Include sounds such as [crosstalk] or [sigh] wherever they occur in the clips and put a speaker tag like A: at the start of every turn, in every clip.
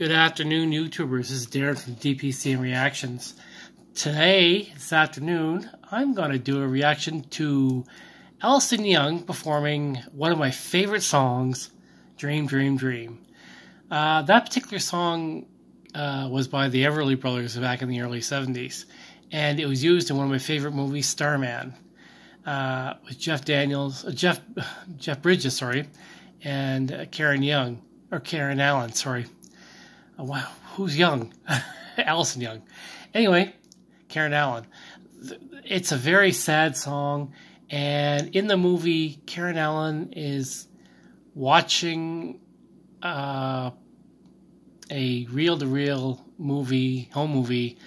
A: Good afternoon, YouTubers. This is Darren from DPCN Reactions. Today, this afternoon, I'm going to do a reaction to Allison Young performing one of my favorite songs, Dream, Dream, Dream. Uh, that particular song uh, was by the Everly Brothers back in the early 70s, and it was used in one of my favorite movies, Starman, uh, with Jeff Daniels, uh, Jeff [sighs] Jeff Bridges, sorry, and uh, Karen Young or Karen Allen, sorry. Oh, wow, who's Young? [laughs] Allison Young. Anyway, Karen Allen. It's a very sad song, and in the movie, Karen Allen is watching uh, a reel-to-reel movie, home movie,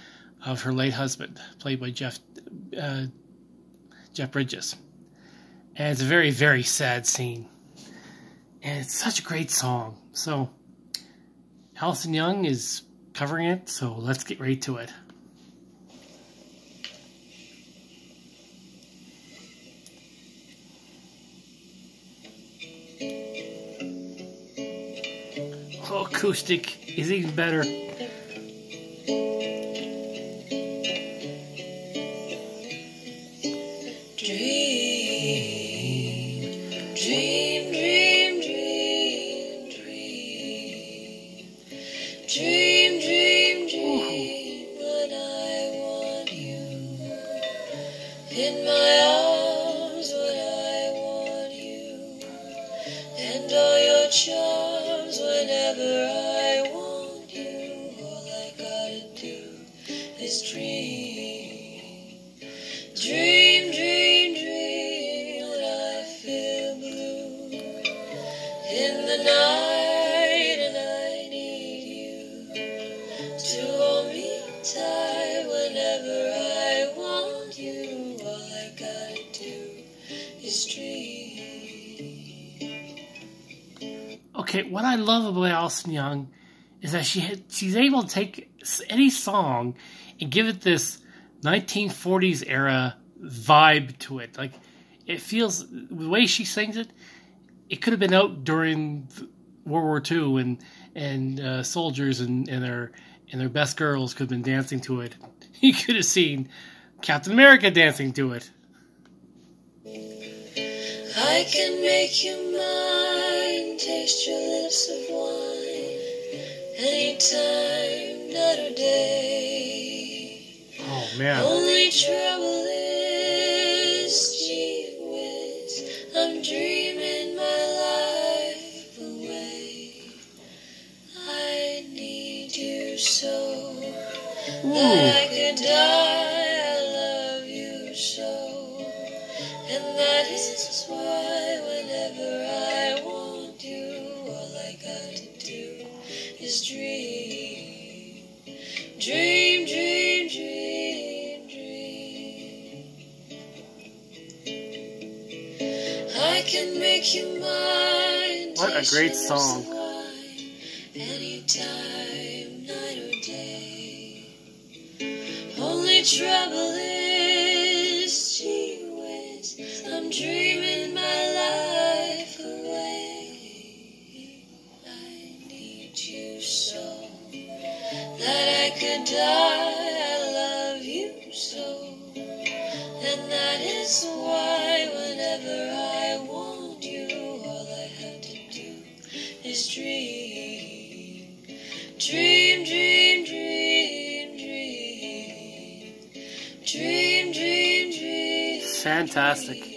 A: of her late husband, played by Jeff uh, Jeff Bridges, and it's a very very sad scene, and it's such a great song. So, Allison Young is covering it, so let's get right to it. Acoustic is even better.
B: In my arms when I want you, and all your charms whenever I want you. All I gotta do is dream, dream, dream, dream when I feel blue in the night,
A: Okay, what I love about Allison Young is that she had, she's able to take any song and give it this 1940s era vibe to it. Like it feels the way she sings it. It could have been out during World War II, and and uh, soldiers and, and their and their best girls could have been dancing to it. [laughs] You could have seen Captain America dancing to it.
B: I can make you mine, taste your lips of wine, anytime, night or day.
A: Oh man.
B: Only trouble is, gee whiz, I'm dreaming my life away. I need you so that
A: What a great song.
B: Anytime, night or day. Only trouble is, gee whiz, I'm dreaming my life away. I need you so that I could die. And that is why whenever I want you, all I have to do is dream. Dream, dream, dream, dream. Dream, dream, dream.
A: Fantastic.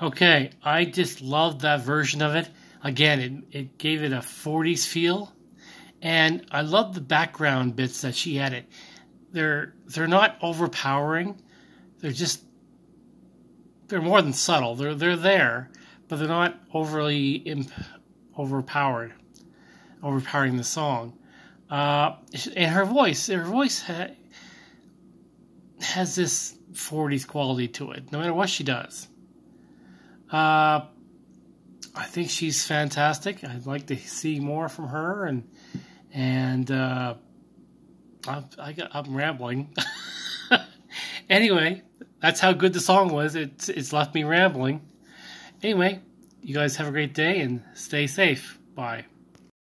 A: Okay, I just loved that version of it. Again, it, it gave it a 40s feel. And I love the background bits that she added. They're they're not overpowering. They're just they're more than subtle. They're they're there, but they're not overly imp- overpowered, overpowering the song. Uh, and her voice, her voice ha- has this 40s quality to it, no matter what she does. Uh, I think she's fantastic. I'd like to see more from her, and And uh, I'm, I I'm rambling. [laughs] anyway, that's how good the song was. It's, it's left me rambling. Anyway, you guys have a great day and stay safe. Bye.